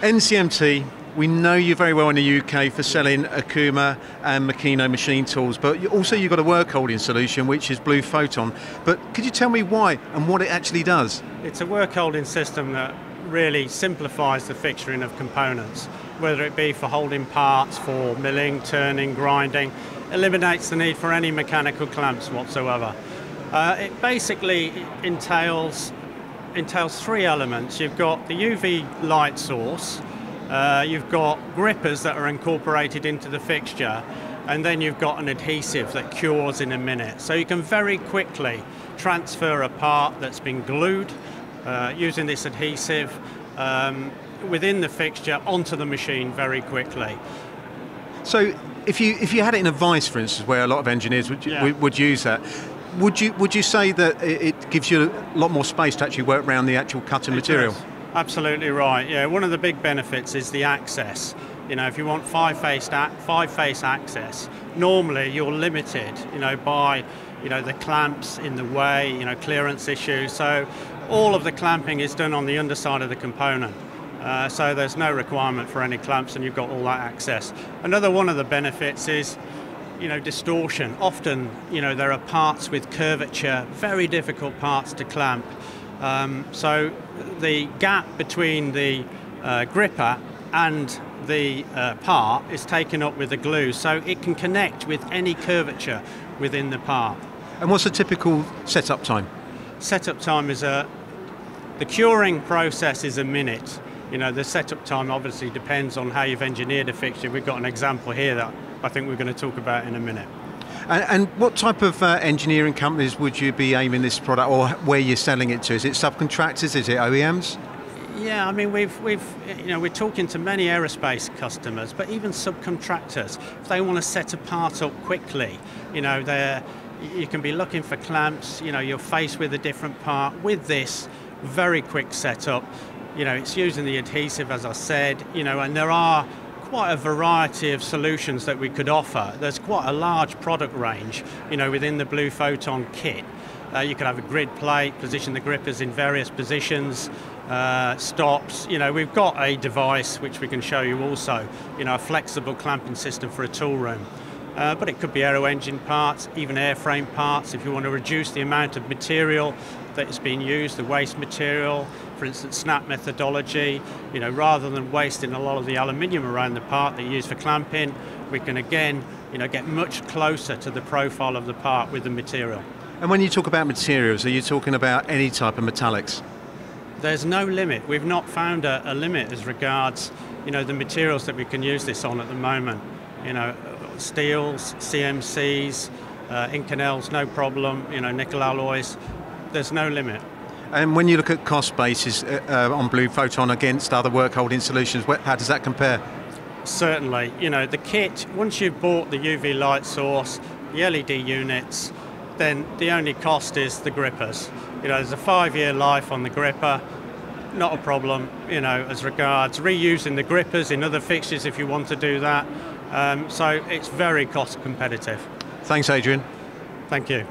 NCMT, we know you very well in the UK for selling Okuma and Makino machine tools, but also you've got a work holding solution which is Blue Photon. But could you tell me why and what it actually does? It's a work holding system that really simplifies the fixturing of components, whether it be for holding parts, for milling, turning, grinding, eliminates the need for any mechanical clamps whatsoever. Uh, it basically entails entails three elements. You've got the UV light source, uh, you've got grippers that are incorporated into the fixture, and then you've got an adhesive that cures in a minute. So you can very quickly transfer a part that's been glued uh, using this adhesive um, within the fixture onto the machine very quickly. So if you if you had it in a vice, for instance, where a lot of engineers would, yeah. would, would use that, would you would you say that it gives you a lot more space to actually work around the actual cutting it material? Does. Absolutely right. Yeah, one of the big benefits is the access. You know, if you want five-face five-face access, normally you're limited, you know, by you know the clamps in the way, you know, clearance issues. So all of the clamping is done on the underside of the component. Uh, so there's no requirement for any clamps, and you've got all that access. Another one of the benefits is you know, distortion. Often, you know, there are parts with curvature, very difficult parts to clamp. Um, so the gap between the uh, gripper and the uh, part is taken up with the glue, so it can connect with any curvature within the part. And what's the typical setup time? Setup time is a, the curing process is a minute. You know, the setup time obviously depends on how you've engineered a fixture. We've got an example here that I think we're going to talk about in a minute. And, and what type of uh, engineering companies would you be aiming this product, or where you're selling it to? Is it subcontractors? Is it OEMs? Yeah, I mean, we've, we've, you know, we're talking to many aerospace customers, but even subcontractors, if they want to set a part up quickly, you know, they're, you can be looking for clamps, you know, you're faced with a different part. With this, very quick setup, you know, it's using the adhesive, as I said, you know, and there are quite a variety of solutions that we could offer. There's quite a large product range, you know, within the Blue Photon kit. Uh, you could have a grid plate, position the grippers in various positions, uh, stops. You know, we've got a device which we can show you also, you know, a flexible clamping system for a tool room. Uh, but it could be aero engine parts, even airframe parts, if you want to reduce the amount of material that is being used, the waste material, for instance, snap methodology, you know, rather than wasting a lot of the aluminium around the part that you use for clamping, we can again, you know, get much closer to the profile of the part with the material. And when you talk about materials, are you talking about any type of metallics? There's no limit. We've not found a, a limit as regards, you know, the materials that we can use this on at the moment. You know, steels, CMCs, uh, Inconels, no problem. You know, nickel alloys. There's no limit. And when you look at cost basis uh, uh, on Blue Photon against other work holding solutions, how does that compare? Certainly. You know, the kit, once you've bought the UV light source, the LED units, then the only cost is the grippers. You know, there's a five year life on the gripper, not a problem, you know, as regards reusing the grippers in other fixtures if you want to do that. Um, so it's very cost competitive. Thanks, Adrian. Thank you.